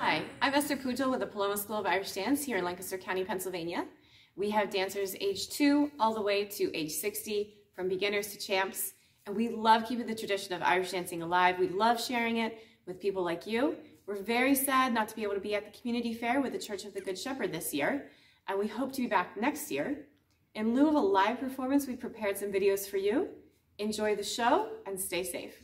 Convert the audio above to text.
Hi, I'm Esther Pujol with the Paloma School of Irish Dance here in Lancaster County, Pennsylvania. We have dancers age 2 all the way to age 60, from beginners to champs, and we love keeping the tradition of Irish dancing alive. We love sharing it with people like you. We're very sad not to be able to be at the community fair with the Church of the Good Shepherd this year, and we hope to be back next year. In lieu of a live performance, we prepared some videos for you. Enjoy the show and stay safe.